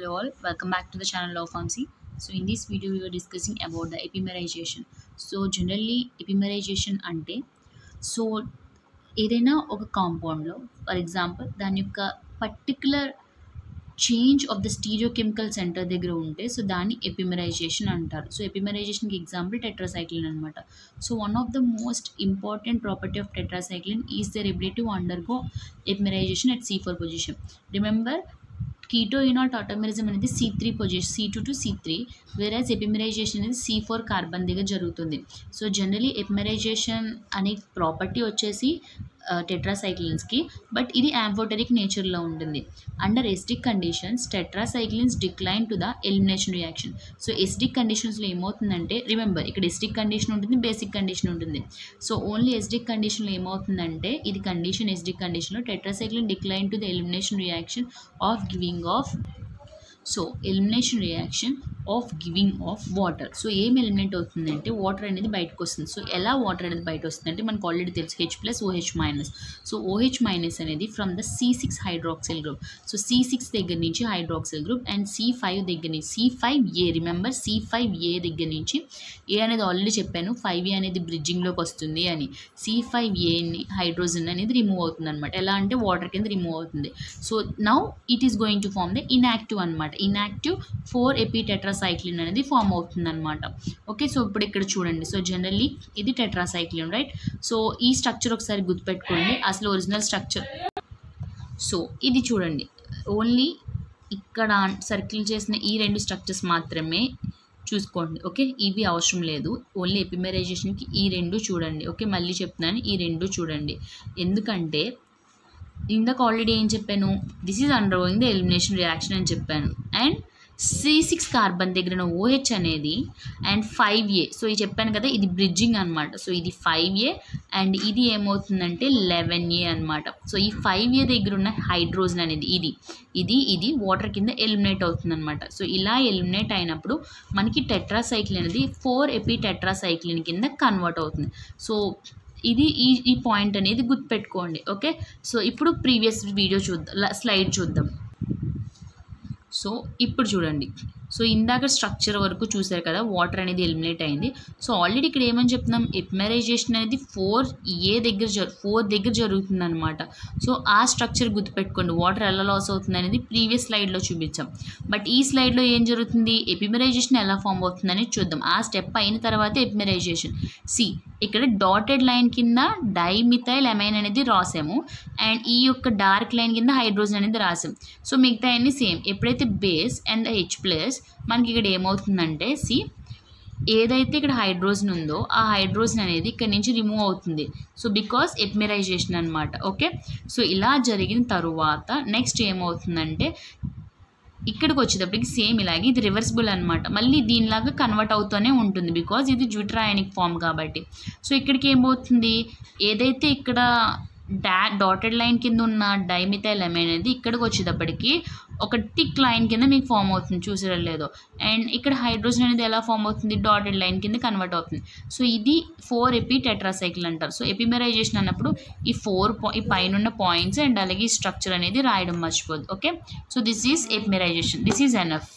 Hello all, welcome back to the channel Law Pharmacy. So in this video we were discussing about the epimerization. So generally epimerization అంటే so ఏదైనా ఒక కాంపౌండ్లో for example దాని యొక్క particular change of the stereochemical center దగ్గర ఉంటే so దాన్ని epimerization అంటారు సో ఎపిమరైజేషన్కి ఎగ్జాంపుల్ టెట్రాసైక్లిన్ అనమాట so one of the most important property of tetracycline is their ability to undergo epimerization at C four four position remember keto enol tautomerism అనేది C three position C two to C three whereas epimerization అనేది C four carbon దగ్గర జరుగుతుంది. So generally epimerization అనే property వచ్చేసి టెట్రాసైక్లిన్స్కి but ఇది amphoteric నేచర్లో ఉంటుంది. Under acidic conditions tetracyclines decline to the elimination reaction so acidic కండిషన్స్లో ఏమవుతుందంటే రిమెంబర్ ఇక్కడ ఎస్టిక్ కండిషన్ ఉంటుంది బేసిక్ కండిషన్ ఉంటుంది. సో ఓన్లీ ఎస్డిక్ కండిషన్లో ఏమవుతుందంటే ఇది కండిషన్ ఎస్డిక్ కండిషన్లో tetracycline decline to the elimination reaction of giving off so elimination reaction of giving off water so ఏం ఎలిమినేట్ అవుతుందంటే వాటర్ అనేది బయటకు వస్తుంది. సో ఎలా వాటర్ అనేది బయట వస్తుందంటే మనకు ఆల్రెడీ తెలుసు H plus OH minus so OH minus అనేది from the C six hydroxyl group so C six దగ్గర నుంచి hydroxyl group and C five దగ్గర నుంచి C five A remember C five A దగ్గర నుంచి ఏ అనేది ఆల్రెడీ చెప్పాను. ఫైవ్ ఏ అనేది బ్రిడ్జింగ్లోకి వస్తుంది అని. సి ఫైవ్ ఏని హైడ్రోజన్ అనేది రిమూవ్ అవుతుంది అనమాట ఎలా అంటే వాటర్ కింద రిమూవ్ అవుతుంది. So now it is going to form the inactive అనమాట ఇన్యాక్టివ్ ఫోర్ ఎపీ టెట్రాసైక్లిన్ అనేది ఫామ్ అవుతుంది అనమాట ఓకే సో ఇప్పుడు ఇక్కడ చూడండి. సో జనరల్లీ ఇది టెట్రాసైక్లిన్ రైట్ సో ఈ స్ట్రక్చర్ ఒకసారి గుర్తుపెట్టుకోండి. అసలు ఒరిజినల్ స్ట్రక్చర్ సో ఇది చూడండి. ఓన్లీ ఇక్కడ సర్కిల్ చేసిన ఈ రెండు స్ట్రక్చర్స్ మాత్రమే చూసుకోండి. ఓకే ఇవి అవసరం లేదు. ఓన్లీ ఎపిమరైజేషన్కి ఈ రెండు చూడండి. ఓకే మళ్ళీ చెప్తున్నాను. ఈ రెండు చూడండి. ఎందుకంటే ఇందాక ఆల్రెడీ ఏం చెప్పాను? This is undergoing the elimination reaction అని చెప్పాను. అండ్ సి సిక్స్ కార్బన్ దగ్గర ఓహెచ్ అనేది అండ్ ఫైవ్ ఏ సో ఇది చెప్పాను కదా ఇది బ్రిడ్జింగ్ అనమాట సో ఇది ఫైవ్ ఏ అండ్ ఇది ఏమవుతుందంటే లెవెన్ ఏ అనమాట సో ఈ ఫైవ్ ఏ దగ్గర ఉన్న హైడ్రోజన్ అనేది ఇది ఇది ఇది వాటర్ కింద ఎలిమినేట్ అవుతుంది అనమాట సో ఇలా ఎలిమినేట్ అయినప్పుడు మనకి టెట్రాసైక్లిన్ అనేది ఫోర్ ఎపీ టెట్రాసైక్లిన్ కింద కన్వర్ట్ అవుతుంది. సో ఇది ఈ ఈ పాయింట్ అనేది గుర్తుపెట్టుకోండి ఓకే? సో ఇప్పుడు ప్రీవియస్ వీడియో చూద్దాం స్లైడ్ చూద్దాం. సో ఇప్పుడు చూడండి. సో ఇందాక స్ట్రక్చర్ వరకు చూసారు కదా వాటర్ అనేది ఎలిమినేట్ అయింది. సో ఆల్రెడీ ఇక్కడ ఏమని చెప్తున్నాం? ఎప్మెరైజేషన్ అనేది ఫోర్ ఏ దగ్గర జరు ఫోర్ దగ్గర జరుగుతుంది అనమాట సో ఆ స్ట్రక్చర్ గుర్తుపెట్టుకోండి. వాటర్ ఎలా లాస్ అవుతుంది అనేది ప్రీవియస్ స్లైడ్లో చూపించాం. బట్ ఈ స్లైడ్లో ఏం జరుగుతుంది? ఎపిమరైజేషన్ ఎలా ఫామ్ అవుతుంది చూద్దాం. ఆ స్టెప్ అయిన తర్వాత ఎపిమరైజేషన్ సి ఇక్కడ డాటెడ్ లైన్ కింద డైమిథైల్ అమైన్ అనేది రాసాము. అండ్ ఈ యొక్క డార్క్ లైన్ కింద హైడ్రోజన్ అనేది రాసాం. సో మిగతా అన్ని సేమ్ ఎప్పుడైతే బేస్ అండ్ హెచ్ ప్లస్ మనకి ఇక్కడ ఏమవుతుందంటే సి ఏదైతే ఇక్కడ హైడ్రోజన్ ఉందో ఆ హైడ్రోజన్ అనేది ఇక్కడ నుంచి రిమూవ్ అవుతుంది. సో బికాస్ ఎప్మెరైజేషన్ అనమాట ఓకే సో ఇలా జరిగిన తరువాత నెక్స్ట్ ఏమవుతుందంటే ఇక్కడికి వచ్చేటప్పటికి సేమ్ ఇలాగే ఇది రివర్సిబుల్ అనమాట మళ్ళీ దీనిలాగా కన్వర్ట్ అవుతూనే ఉంటుంది బికాజ్ ఇది జ్యూట్రాయనిక్ ఫామ్ కాబట్టి. సో ఇక్కడికి ఏమవుతుంది? ఏదైతే ఇక్కడ డా డాటెడ్ లైన్ కింద ఉన్న డైమిథైల్ అమైన్ అనేది ఇక్కడికి వచ్చేటప్పటికి ఒక టిక్ లైన్ కింద మీకు ఫామ్ అవుతుంది. చూసారో లేదో. అండ్ ఇక్కడ హైడ్రోజన్ అనేది ఎలా ఫామ్ అవుతుంది? డాటెడ్ లైన్ కింద కన్వర్ట్ అవుతుంది. సో ఇది ఫోర్ ఎపి టెట్రాసైకిల్ అంటారు. సో ఎపిమెరైజేషన్ అన్నప్పుడు ఈ ఫోర్ ఈ పైన పాయింట్స్ అండ్ అలాగే ఈ స్ట్రక్చర్ అనేది రాయడం మర్చిపోదు okay so this is epimerization this is enough